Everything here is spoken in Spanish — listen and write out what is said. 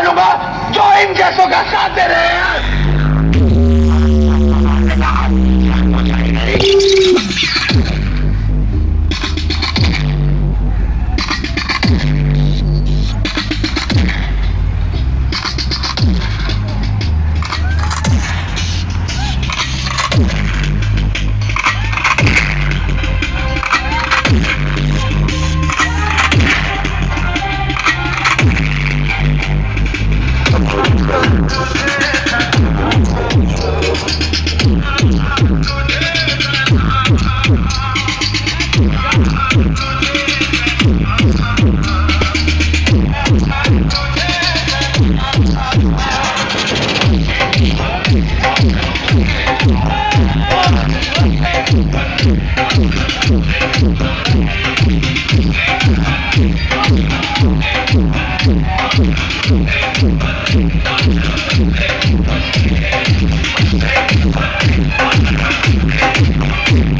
Velho Thank you.